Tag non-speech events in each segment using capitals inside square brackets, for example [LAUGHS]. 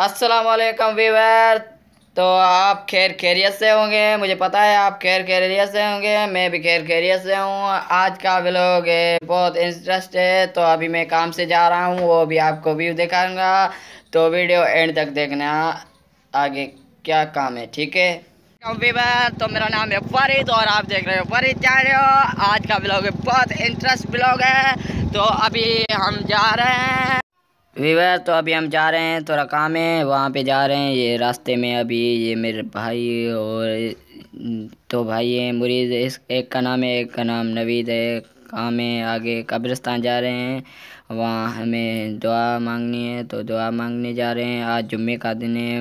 अस्सलाम वालेकुम वीवर तो आप खैर खैरियत से होंगे, मुझे पता है आप खैर खैरियत से होंगे, मैं भी खैर खैरियत से हूँ। आज का व्लॉग बहुत इंटरेस्ट है तो अभी मैं काम से जा रहा हूँ, वो भी आपको व्यू दिखाऊँगा। तो वीडियो एंड तक देखना, आगे क्या काम है, ठीक है? वीवर तो मेरा नाम है फरीद और आप देख रहे हो फरीद जा रहे हो आज का ब्लॉग बहुत इंटरेस्ट ब्लॉग है। तो अभी हम जा रहे हैं। वीवर तो अभी हम जा रहे हैं, थोड़ा काम है, वहाँ पे जा रहे हैं, ये रास्ते में अभी ये मेरे भाई और तो भाई हैं, मुरीद इस, एक का नाम है, एक का नाम नवीद है, काम है, आगे कब्रिस्तान जा रहे हैं, वहाँ हमें दुआ मांगनी है तो दुआ मांगने जा रहे हैं, आज जुम्मे का दिन है,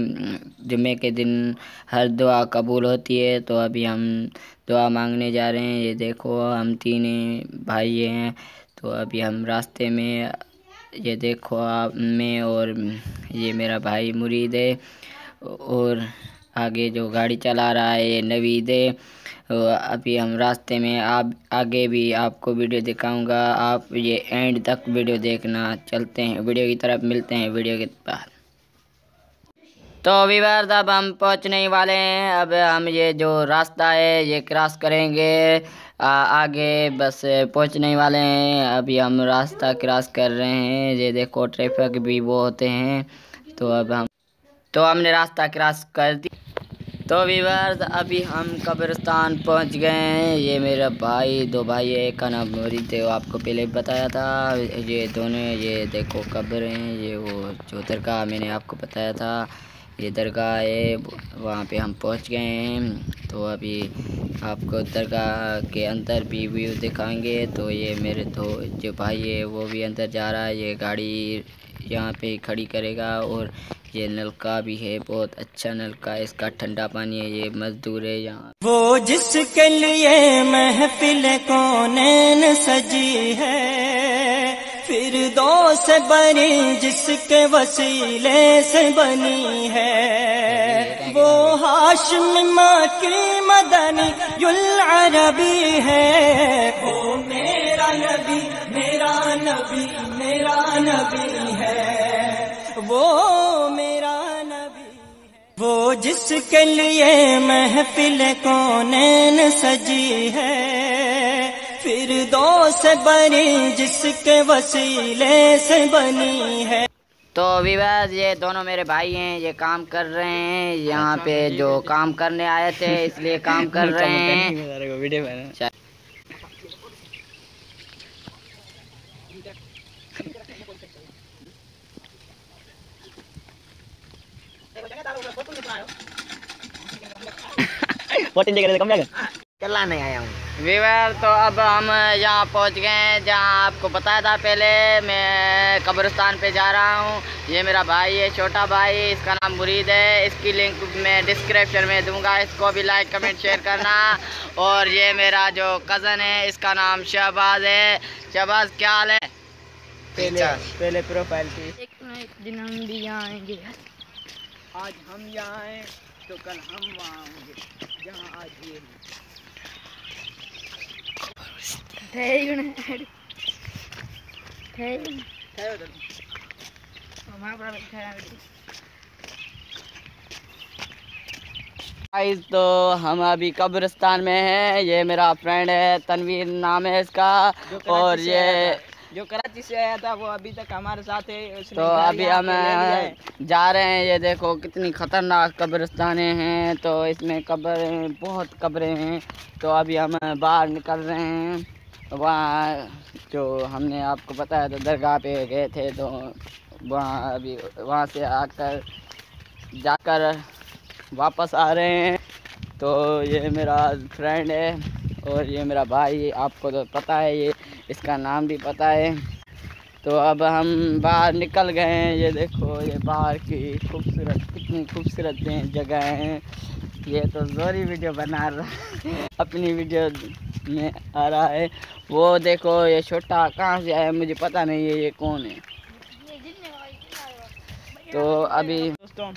जुम्मे के दिन हर दुआ कबूल होती है तो अभी हम दुआ मांगने जा रहे हैं, ये देखो, हम तीन भाई हैं तो अभी हम रास्ते में ये देखो आप, मैं और ये मेरा भाई मुरीद है और आगे जो गाड़ी चला रहा है, ये नवीद है। अभी हम रास्ते में आप, आगे भी आपको वीडियो दिखाऊँगा। आप ये एंड तक वीडियो देखना। चलते हैं, वीडियो की तरफ़ मिलते हैं, वीडियो के बाद। तो वीवर अब हम पहुँचने ही वाले हैं। अब हम ये जो रास्ता है ये क्रॉस करेंगे। आ, आगे बस पहुँचने ही वाले हैं। अभी हम रास्ता क्रॉस कर रहे हैं। ये देखो ट्रैफ़िक भी वो होते हैं। तो अब हम तो हमने रास्ता क्रॉस कर दी। तो वीवर अभी हम कब्रिस्तान पहुँच गए हैं। ये मेरा भाई दो भाई है। का नाम मोरी थे आपको पहले बताया था। ये दोनों ये देखो कब्र हैं। ये वो जो का मैंने आपको बताया था। ये दरगाह है वहाँ पे हम पहुँच गए हैं। तो अभी आपको दरगाह के अंदर भी व्यू दिखाएँगे। तो ये मेरे दो, जो भाई है, वो भी अंदर जा रहा है। ये गाड़ी यहाँ पे खड़ी करेगा और ये नलका भी है। बहुत अच्छा नलका इसका ठंडा पानी है। ये मजदूर है यहाँ। वो जिसके लिए महफिल कौन सजी है। फिर दो से बनी, जिसके वसीले से बनी है। वो हाशम माँ की मदनी, युल अरबी है। वो मेरा नबी मेरा नबी मेरा नबी है। वो मेरा वो जिसके लिए महफिल कौन सजी है। फिर दो से बनी जिसके वसीले से बनी है। तो विवाद ये दोनों मेरे भाई हैं ये काम कर रहे हैं यहाँ पे जो काम करने आए थे इसलिए काम कर [LAUGHS] रहे हैं। वीडियो फोर्टीन जगह कम चला नहीं आया हूँ। वीवर तो अब हम यहाँ पहुँच गए हैं जहाँ आपको बताया था पहले मैं कब्रिस्तान पे जा रहा हूँ। ये मेरा भाई है छोटा भाई इसका नाम मुरीद है। इसकी लिंक मैं डिस्क्रिप्शन में दूँगा इसको भी लाइक कमेंट शेयर करना। और ये मेरा जो कज़न है इसका नाम शहबाज है। शहबाज क्या हाल है? पहले पहले प्रोफ़ाइल की। एक दिन हम भी यहाँ आएँगे। आज हम यहाँ आए तो कल हम वहाँ आएँगे जहाँ आज ये गाइस तो हम अभी कब्रिस्तान में हैं। ये मेरा फ्रेंड है तनवीर नाम है इसका। और ये जो कराची से आया था वो अभी तक हमारे साथ है तो अभी हम जा रहे हैं। ये देखो कितनी ख़तरनाक कब्रिस्तान हैं। तो इसमें कब्र बहुत कब्रें हैं। तो अभी हम बाहर निकल रहे हैं। वहाँ जो हमने आपको बताया था, दरगाह पे गए थे तो वहाँ अभी, वहाँ से आकर जाकर वापस आ रहे हैं। तो ये मेरा फ्रेंड है और ये मेरा भाई, आपको तो पता है, ये इसका नाम भी पता है। तो अब हम बाहर निकल गए हैं। ये देखो, ये बाहर की खूबसूरत, कितनी खूबसूरत जगह हैं। ये तो जोरी वीडियो बना रहा [LAUGHS] अपनी वीडियो में आ रहा है। वो देखो, ये छोटा कहाँ से आया मुझे पता नहीं है, ये कौन है। तो अभी दोस्तों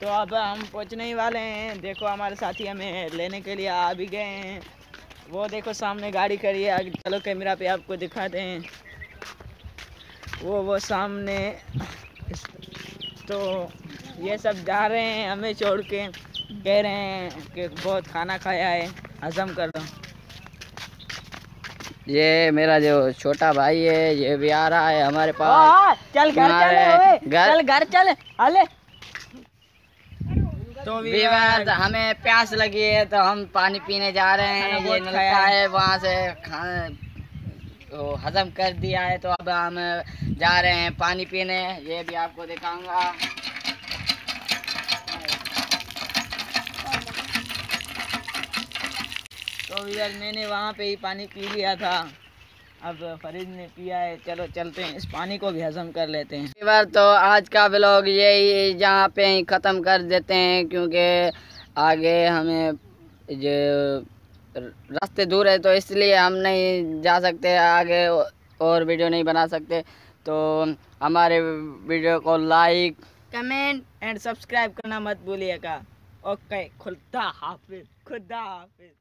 तो अब हम पहुँचने ही वाले हैं। देखो, हमारे साथी हमें लेने के लिए आ भी गए हैं। वो देखो, सामने गाड़ी खड़ी है। चलो कैमरा पे आपको दिखाते हैं। वो वो सामने तो ये सब जा रहे हैं, हमें छोड़ के कह रहे हैं कि बहुत खाना खाया है, हजम कर रहा हूँ। ये मेरा जो छोटा भाई है ये भी आ रहा है हमारे पास। चल घर चल घर- चल घर चल अले तो विवाद हमें प्यास लगी है तो हम पानी पीने जा रहे हैं। ये नलका है। वहाँ से। खाना वो हजम कर दिया है तो अब हम जा रहे हैं पानी पीने। ये भी आपको दिखाऊँगा। तो यार मैंने वहाँ पे ही पानी पी लिया था। अब फरीद ने पिया है। चलो चलते हैं। इस पानी को भी हजम कर लेते हैं। इस बार तो आज का ब्लॉग यही जहाँ पे ही ख़त्म कर देते हैं, क्योंकि आगे हमें जो रास्ते दूर है तो इसलिए हम नहीं जा सकते, आगे और वीडियो नहीं बना सकते। तो हमारे वीडियो को लाइक कमेंट एंड सब्सक्राइब करना मत भूलिएगा। ओके खुदा हाफिज खुदा हाफिज।